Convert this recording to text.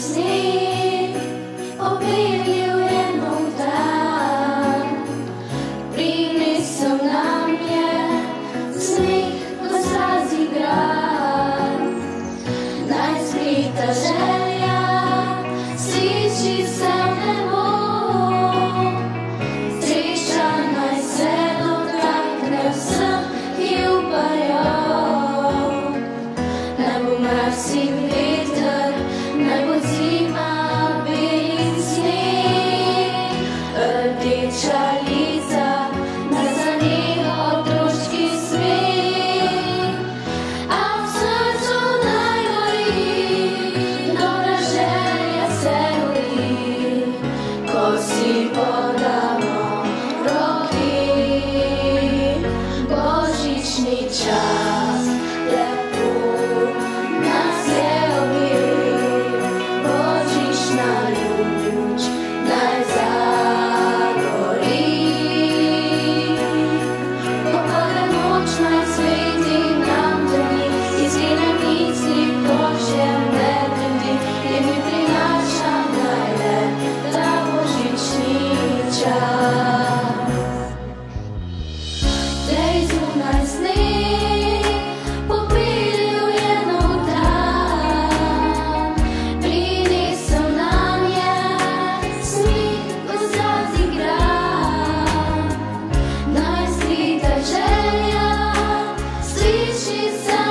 Never my secret